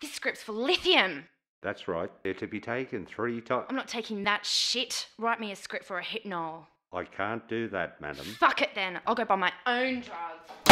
This script's for lithium. That's right. They're to be taken three times. I'm not taking that shit. Write me a script for a hypnol. I can't do that, madam. Fuck it then. I'll go buy my own drugs.